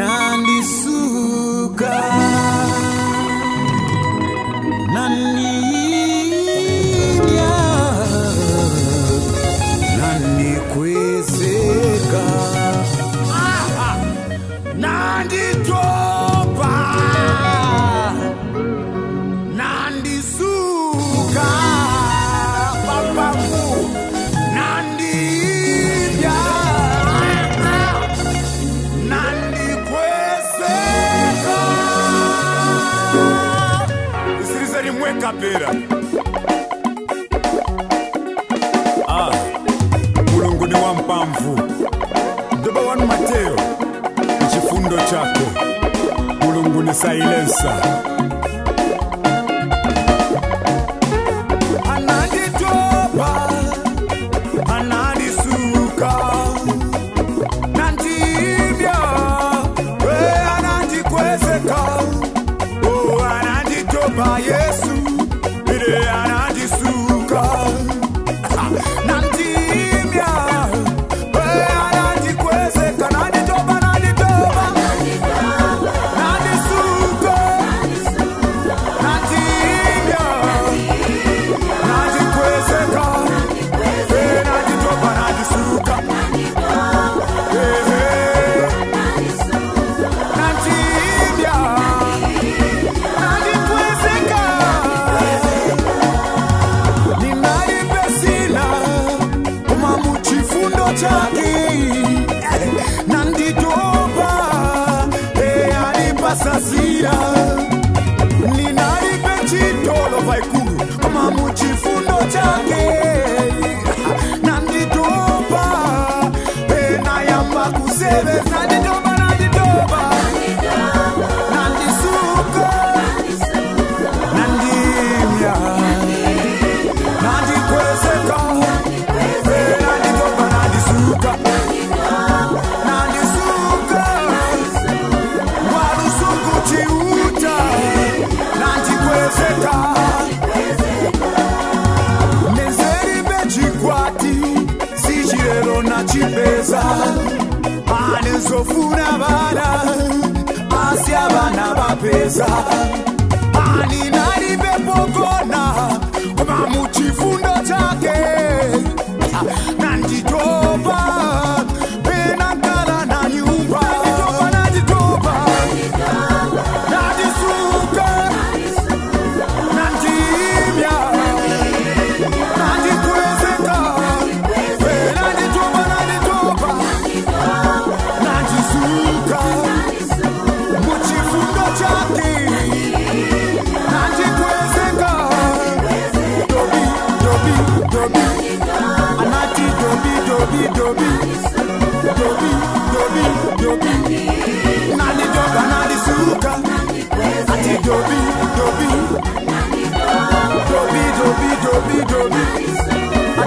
na tapera ah mulunguni wa mpamvu. Doba wan mateo chifundo chako. Mulunguni sailensa ananditopa anandisuka. achani nanditopa eyalipasasira chipesa vanezofuna vana asi havana vapesa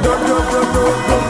go, go, go, go, go.